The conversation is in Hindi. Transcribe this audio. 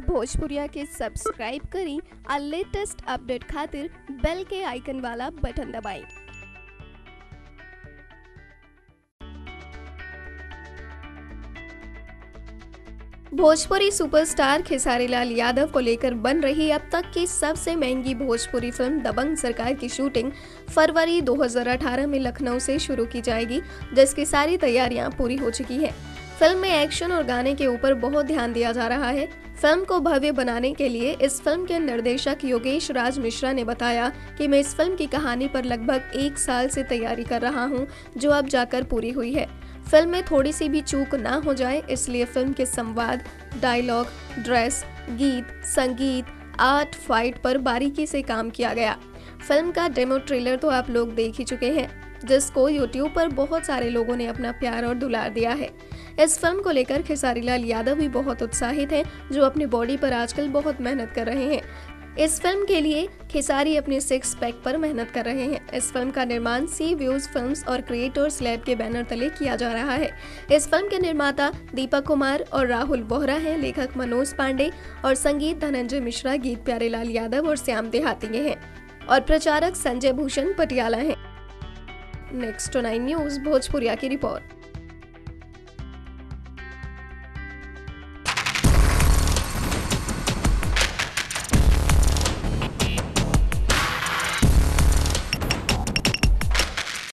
भोजपुरिया के सब्सक्राइब करें और लेटेस्ट अपडेट खातिर बेल के आइकन वाला बटन दबाएँ। भोजपुरी सुपरस्टार खेसारी लाल यादव को लेकर बन रही अब तक की सबसे महँगी भोजपुरी फ़िल्म दबंग सरकार की शूटिंग फरवरी 2018 में लखनऊ से शुरू की जाएगी, जिसकी सारी तैयारियाँ पूरी हो चुकी है। फ़िल्म में एक्शन और गाने के ऊपर बहुत ध्यान दिया जा रहा है। फ़िल्म को भव्य बनाने के लिए इस फ़िल्म के निर्देशक योगेश राज मिश्रा ने बताया कि मैं इस फ़िल्म की कहानी पर लगभग एक साल से तैयारी कर रहा हूँ, जो अब जाकर पूरी हुई है। फ़िल्म में थोड़ी सी भी चूक ना हो जाए इसलिए फ़िल्म के संवाद डायलॉग ड्रेस गीत संगीत आर्ट फाइट पर बारीकी से काम किया गया। फ़िल्म का डेमो ट्रेलर तो आप लोग देख ही चुके हैं जिसको यूट्यूब पर बहुत सारे लोगों ने अपना प्यार और दुलार दिया है। इस फ़िल्म को लेकर खेसारी लाल यादव भी बहुत उत्साहित हैं, जो अपनी बॉडी पर आजकल बहुत मेहनत कर रहे हैं। इस फ़िल्म के लिए खेसारी अपने सिक्स पैक पर मेहनत कर रहे हैं। इस फ़िल्म का निर्माण सी व्यूज़ फिल्म्स और क्रिएटर्स लैब के बैनर तले किया जा रहा है। इस फ़िल्म के निर्माता दीपक कुमार और राहुल बोहरा हैं, लेखक मनोज पांडे और संगीत धनंजय मिश्रा, गीत प्यारेलाल यादव और श्याम देहाती हैं और प्रचारक संजय भूषण पटियाला हैं। नेक्स्ट नाइन न्यूज़ भोजपुरिया की रिपोर्ट।